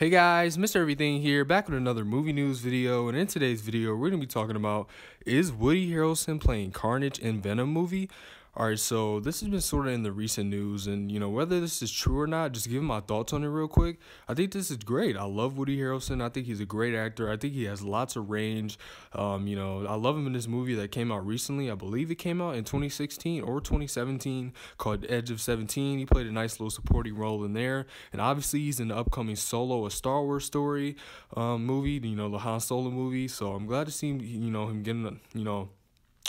Hey guys, Mr. Everything here, back with another movie news video, and in today's video, we're going to be talking about, is Woody Harrelson playing Carnage in Venom movie? All right, so this has been sort of in the recent news, and you know whether this is true or not, just giving my thoughts on it real quick. I think this is great. I love Woody Harrelson. I think he's a great actor. I think he has lots of range. Um, you know, I love him in this movie that came out recently. I believe it came out in 2016 or 2017 called Edge of 17. He played a nice little supporting role in there, and obviously he's in the upcoming Solo, a Star Wars story um, movie. You know, the Han Solo movie. So I'm glad to see you know him getting you know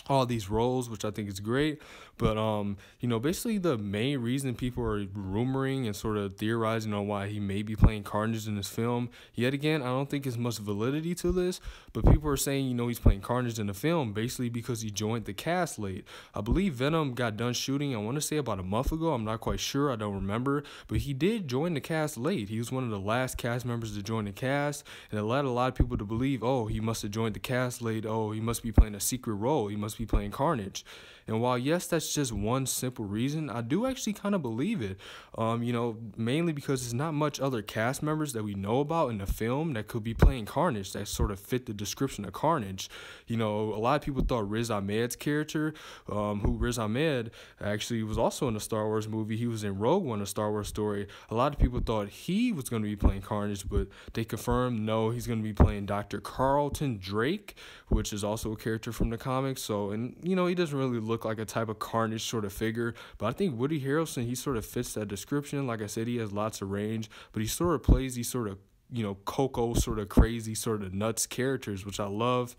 all these roles, which I think is great. But um, you know, basically the main reason people are rumoring and sort of theorizing on why he may be playing Carnage in this film, yet again, I don't think there's much validity to this. But people are saying, you know, he's playing Carnage in the film basically because he joined the cast late. I believe Venom got done shooting. I want to say about a month ago. I'm not quite sure. I don't remember, but he did join the cast late. He was one of the last cast members to join the cast, and it led a lot of people to believe, oh, he must have joined the cast late. Oh, he must be playing a secret role. He must be playing Carnage. And while yes, that's just one simple reason, I do actually kind of believe it. Um, you know, mainly because there's not much other cast members that we know about in the film that could be playing Carnage that sort of fit the description of Carnage. You know, a lot of people thought Riz Ahmed's character, um, who Riz Ahmed actually was also in a Star Wars movie. He was in Rogue One, a Star Wars story. A lot of people thought he was going to be playing Carnage, but they confirmed no, he's going to be playing Dr. Carlton Drake, which is also a character from the comics. So, and you know, he doesn't really look like a type of carnage sort of figure, but I think Woody Harrelson, he sort of fits that description. Like I said, he has lots of range, but he sort of plays these sort of, you know, Coco sort of crazy, sort of nuts characters, which I love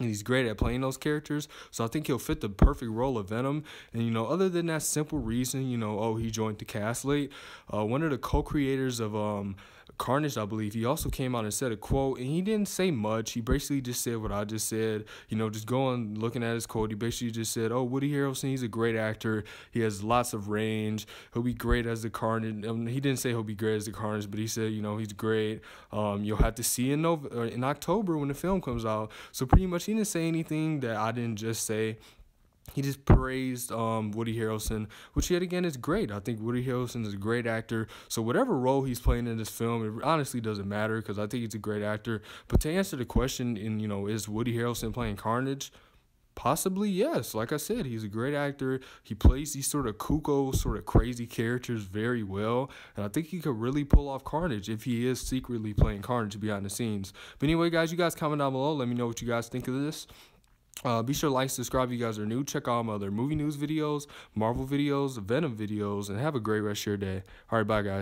and he's great at playing those characters. So I think he'll fit the perfect role of Venom. And you know, other than that simple reason, you know, oh he joined the cast late. Uh, one of the co-creators of um, Carnage, I believe, he also came out and said a quote, and he didn't say much. He basically just said what I just said. You know, just going looking at his quote, he basically just said, "Oh, Woody Harrelson, he's a great actor. He has lots of range. He'll be great as the Carnage." Um, he didn't say he'll be great as the Carnage, but he said, you know, he's great. Um, you'll have to see in Nov- uh, in October when the film comes out. So pretty much he didn't say anything that I didn't just say. He just praised um, Woody Harrelson, which yet again is great. I think Woody Harrelson is a great actor. So whatever role he's playing in this film, it honestly doesn't matter because I think he's a great actor. But to answer the question, in you know, is Woody Harrelson playing Carnage? Possibly yes. Like I said, he's a great actor. He plays these sort of cuckoo, sort of crazy characters very well, and I think he could really pull off Carnage if he is secretly playing Carnage behind the scenes. But anyway, guys, you guys comment down below. Let me know what you guys think of this. Uh, be sure to like, subscribe if you guys are new. Check out my other movie news videos, Marvel videos, Venom videos, and have a great rest of your day. All right, bye, guys.